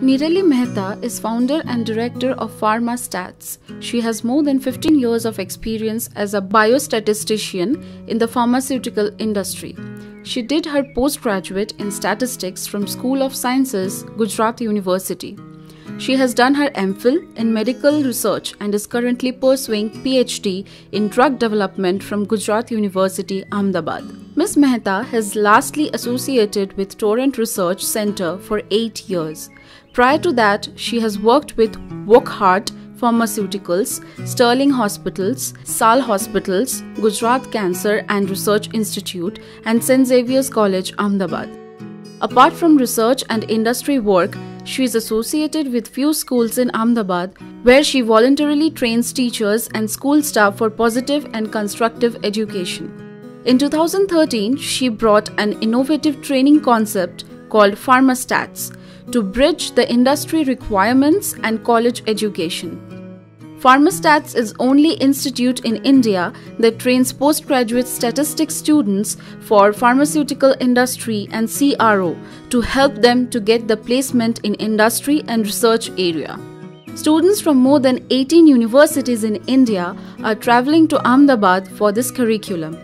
Nirali Mehta is founder and director of PharmaStats. She has more than 15 years of experience as a biostatistician in the pharmaceutical industry. She did her postgraduate in statistics from School of Sciences, Gujarat University. She has done her MPhil in medical research and is currently pursuing PhD in drug development from Gujarat University, Ahmedabad. Ms. Mehta has lastly associated with Torrent Research Center for 8 years. Prior to that, she has worked with Wockhardt Pharmaceuticals, Sterling Hospitals, Sal Hospitals, Gujarat Cancer and Research Institute, and St. Xavier's College, Ahmedabad. Apart from research and industry work, she is associated with few schools in Ahmedabad where she voluntarily trains teachers and school staff for positive and constructive education. In 2013, she brought an innovative training concept called PharmaStats to bridge the industry requirements and college education. PharmaStats is only institute in India that trains postgraduate statistics students for pharmaceutical industry and CRO to help them to get the placement in industry and research area. Students from more than 18 universities in India are traveling to Ahmedabad for this curriculum.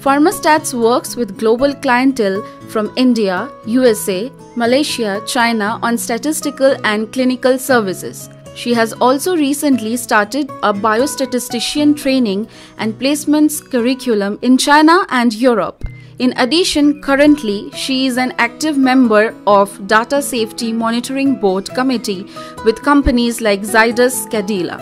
PharmaStats works with global clientele from India, USA, Malaysia, China on statistical and clinical services. She has also recently started a biostatistician training and placements curriculum in China and Europe. In addition, currently she is an active member of Data Safety Monitoring Board Committee with companies like Zydus Cadila.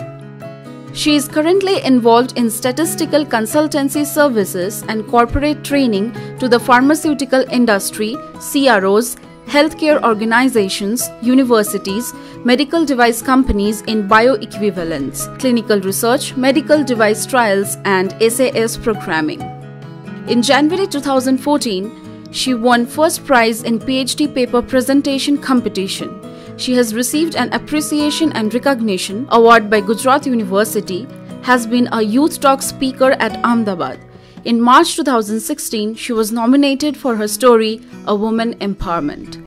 She is currently involved in statistical consultancy services and corporate training to the pharmaceutical industry, CROs, healthcare organizations, universities, medical device companies in bioequivalence, clinical research, medical device trials, and SAS programming. In January 2014, she won first prize in PhD paper presentation competition. She has received an appreciation and recognition award by Gujarat University, has been a youth talk speaker at Ahmedabad. In March 2016, she was nominated for her story A Woman Empowerment.